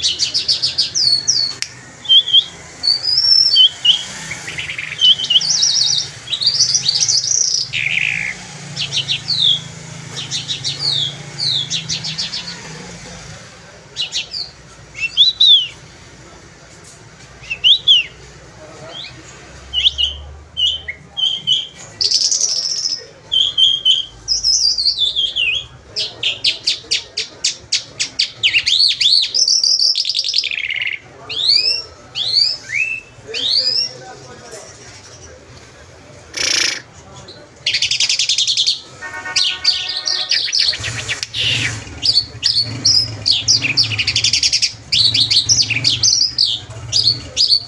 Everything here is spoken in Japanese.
口口